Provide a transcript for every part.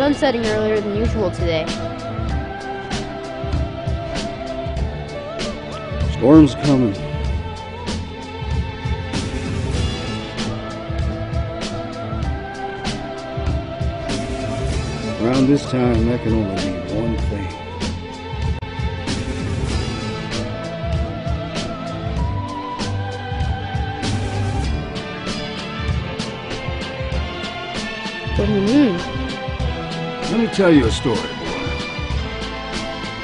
sun setting earlier than usual today. Storm's coming. Around this time, that can only mean one thing. What do you mean? Let me tell you a story, boy.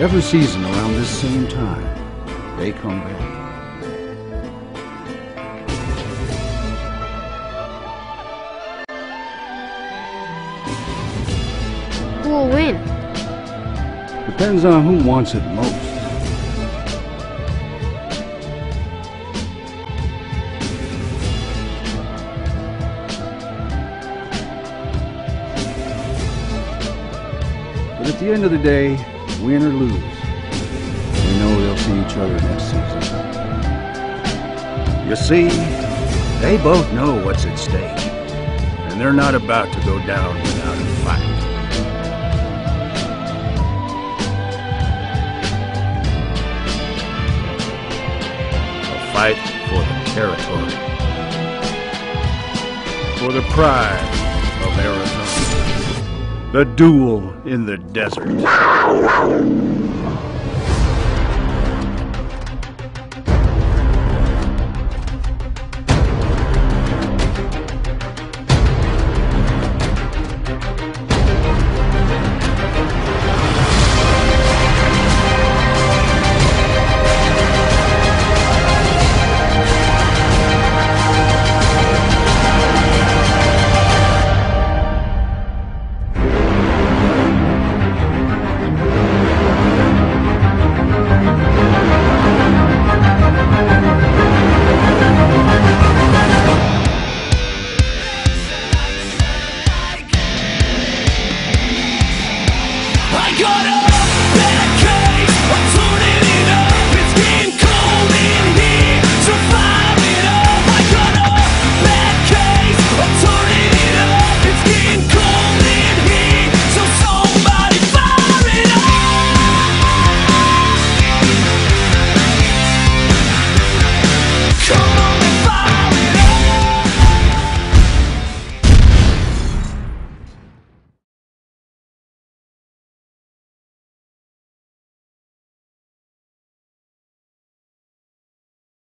Every season around this same time, they come back. Who will win? Depends on who wants it most. But at the end of the day, win or lose, we know they'll see each other next season. You see, they both know what's at stake, and they're not about to go down without a fight. A fight for the territory. For the pride of Arizona. The duel in the desert.